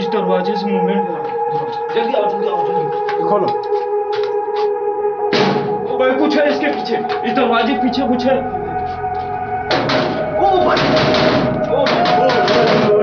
इस दरवाजे से मूवमेंट हो जल्दी आओ जल्दी आओ जल्दी। खोलो। ओ भाई कुछ है इसके पीछे। इस दरवाजे पीछे कुछ है।